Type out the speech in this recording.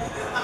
Yeah.